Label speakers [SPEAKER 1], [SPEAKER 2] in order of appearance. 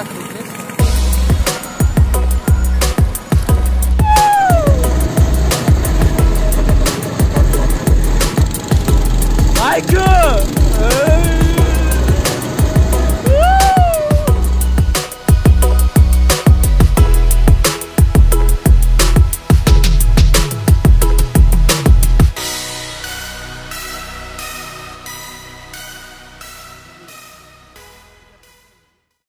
[SPEAKER 1] Дякую.